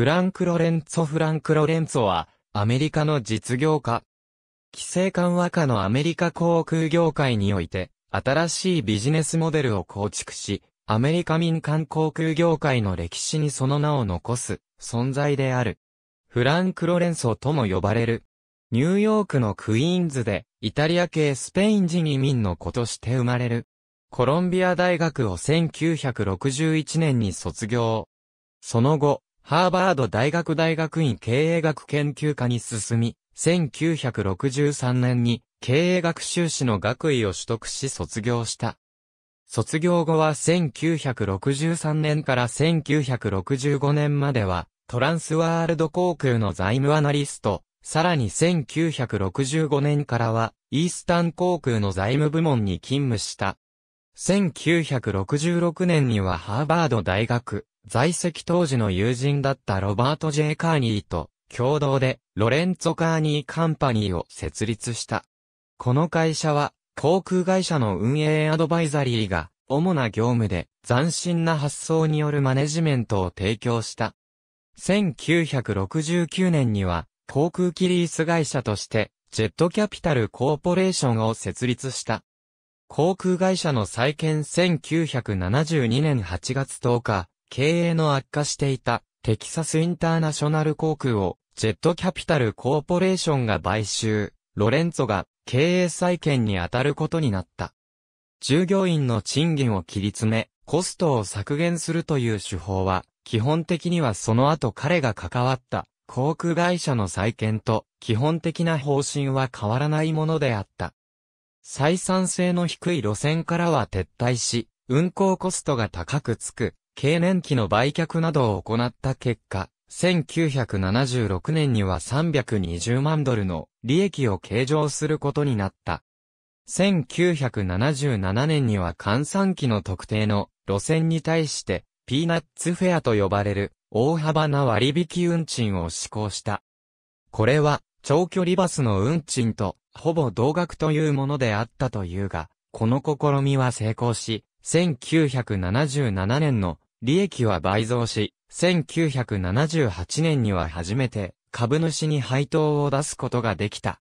フランク・ロレンツォ・フランク・ロレンツォは、アメリカの実業家。規制緩和下のアメリカ航空業界において、新しいビジネスモデルを構築し、アメリカ民間航空業界の歴史にその名を残す存在である。フランク・ロレンソとも呼ばれる。ニューヨークのクイーンズで、イタリア系スペイン人移民の子として生まれる。コロンビア大学を1961年に卒業。その後、ハーバード大学大学院経営学研究科に進み、1963年に経営学修士の学位を取得し卒業した。卒業後は1963年から1965年まではトランスワールド航空の財務アナリスト、さらに1965年からはイースタン航空の財務部門に勤務した。1966年にはハーバード大学、在籍当時の友人だったロバート・ジェイ・カーニーと共同でロレンツォ・カーニー・カンパニーを設立した。この会社は航空会社の運営アドバイザリーが主な業務で斬新な発想によるマネジメントを提供した。1969年には航空機リース会社としてジェットキャピタルコーポレーションを設立した。航空会社の再建1972年8月10日、経営の悪化していたテキサスインターナショナル航空をジェットキャピタルコーポレーションが買収、ロレンツォが経営再建に当たることになった。従業員の賃金を切り詰め、コストを削減するという手法は、基本的にはその後彼が関わった航空会社の再建と基本的な方針は変わらないものであった。採算性の低い路線からは撤退し、運行コストが高くつく経年期の売却などを行った結果、1976年には320万ドルの利益を計上することになった。1977年には換算期の特定の路線に対してピーナッツフェアと呼ばれる大幅な割引運賃を施行した。これは長距離バスの運賃とほぼ同額というものであったというが、この試みは成功し、1977年の利益は倍増し、1978年には初めて株主に配当を出すことができた。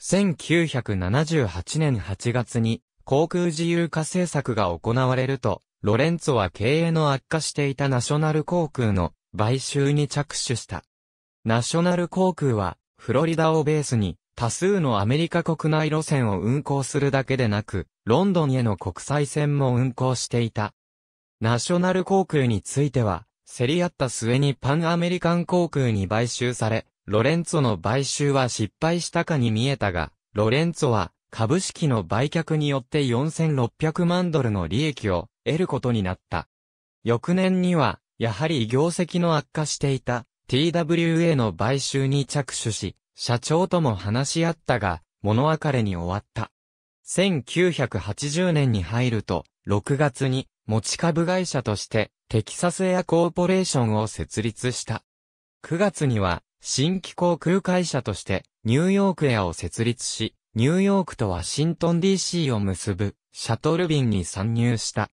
1978年8月に航空自由化政策が行われると、ロレンツォは経営の悪化していたナショナル航空の買収に着手した。ナショナル航空はフロリダをベースに多数のアメリカ国内路線を運行するだけでなく、ロンドンへの国際線も運行していた。ナショナル航空については、競り合った末にパンアメリカン航空に買収され、ロレンツォの買収は失敗したかに見えたが、ロレンツォは株式の売却によって4600万ドルの利益を得ることになった。翌年には、やはり業績の悪化していた TWA の買収に着手し、社長とも話し合ったが、物別れに終わった。1980年に入ると、6月に持ち株会社としてテキサスエアコーポレーションを設立した。9月には新規航空会社としてニューヨークエアを設立し、ニューヨークとワシントン DC を結ぶシャトル便に参入した。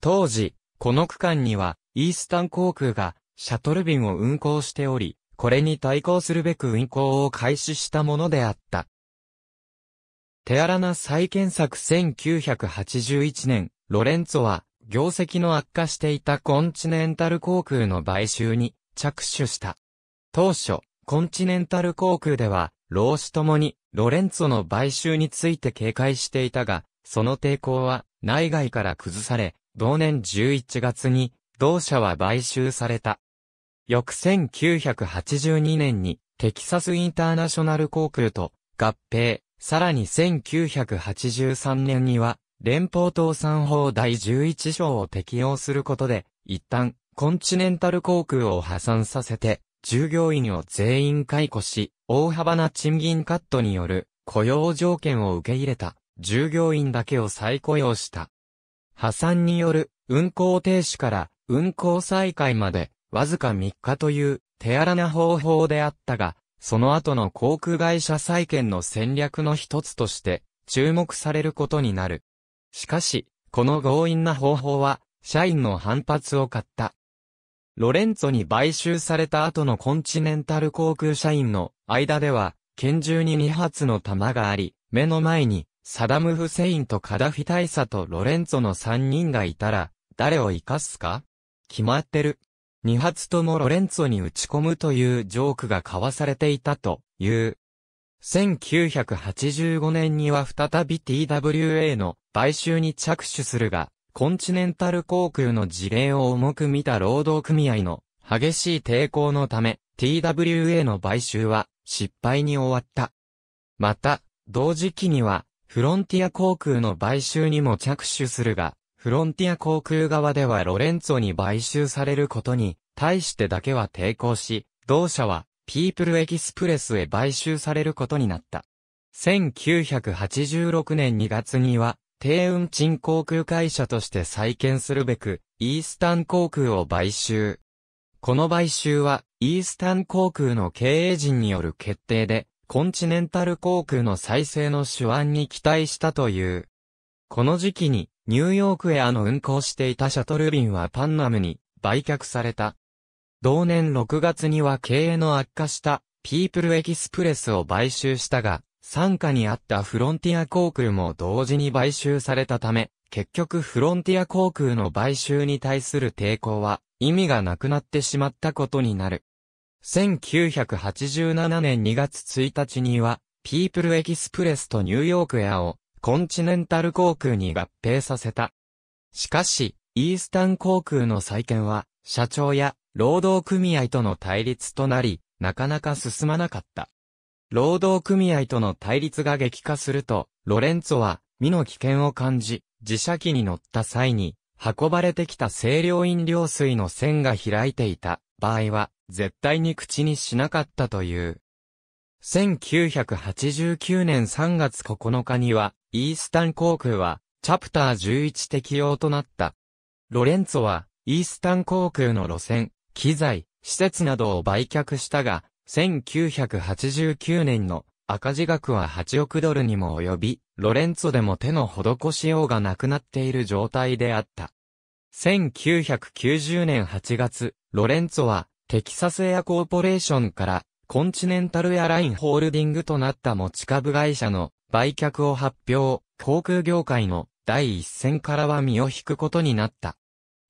当時、この区間にはイースタン航空がシャトル便を運航しており、これに対抗するべく運航を開始したものであった。手荒な再建策1981年、ロレンツォは業績の悪化していたコンチネンタル航空の買収に着手した。当初、コンチネンタル航空では、労使ともにロレンツォの買収について警戒していたが、その抵抗は内外から崩され、同年11月に同社は買収された。翌1982年にテキサスインターナショナル航空と合併、さらに1983年には連邦倒産法第11章を適用することで、一旦、コンチネンタル航空を破産させて、従業員を全員解雇し、大幅な賃金カットによる雇用条件を受け入れた、従業員だけを再雇用した。破産による運行停止から運行再開までわずか3日という手荒な方法であったが、その後の航空会社再建の戦略の一つとして注目されることになる。しかし、この強引な方法は、社員の反発を買った。ロレンツォに買収された後のコンチネンタル航空社員の間では、拳銃に2発の弾があり、目の前に、サダム・フセインとカダフィ大佐とロレンツォの3人がいたら、誰を生かすか決まってる。2発ともロレンツォに打ち込むというジョークが交わされていたという。1985年には再び TWA の買収に着手するが、コンチネンタル航空の事例を重く見た労働組合の激しい抵抗のため、TWA の買収は失敗に終わった。また、同時期には、フロンティア航空の買収にも着手するが、フロンティア航空側ではロレンツォに買収されることに対してだけは抵抗し、同社はピープルエキスプレスへ買収されることになった。1986年2月には低運賃航空会社として再建するべく、イースタン航空を買収。この買収は、イースタン航空の経営陣による決定で、コンチネンタル航空の再生の手腕に期待したという。この時期に、ニューヨークエアの運航していたシャトル便はパンナムに売却された。同年6月には経営の悪化したピープルエキスプレスを買収したが、参加にあったフロンティア航空も同時に買収されたため、結局フロンティア航空の買収に対する抵抗は意味がなくなってしまったことになる。1987年2月1日には、ピープルエキスプレスとニューヨークエアをコンチネンタル航空に合併させた。しかし、イースタン航空の再建は、社長や労働組合との対立となり、なかなか進まなかった。労働組合との対立が激化すると、ロレンツォは、身の危険を感じ、自社機に乗った際に、運ばれてきた清涼飲料水の線が開いていた場合は、絶対に口にしなかったという。1989年3月9日には、イースタン航空は、チャプター11適用となった。ロレンツォは、イースタン航空の路線、機材、施設などを売却したが、1989年の赤字額は8億ドルにも及び、ロレンツォでも手の施しようがなくなっている状態であった。1990年8月、ロレンツォは、テキサスエアコーポレーションから、コンチネンタルエアラインホールディングとなった持ち株会社の売却を発表、航空業界の第一線からは身を引くことになった。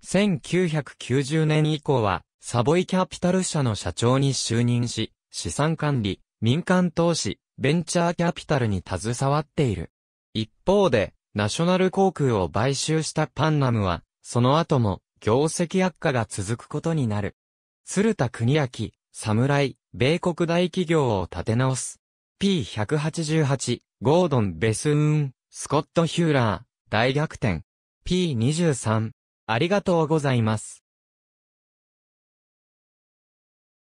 1990年以降は、サボイキャピタル社の社長に就任し、資産管理、民間投資、ベンチャーキャピタルに携わっている。一方で、ナショナル航空を買収したパンナムは、その後も業績悪化が続くことになる。鶴田国明、侍、米国大企業を立て直す。P188、ゴードン・ベスーン、スコット・ヒューラー、大逆転。P23。ありがとうございます。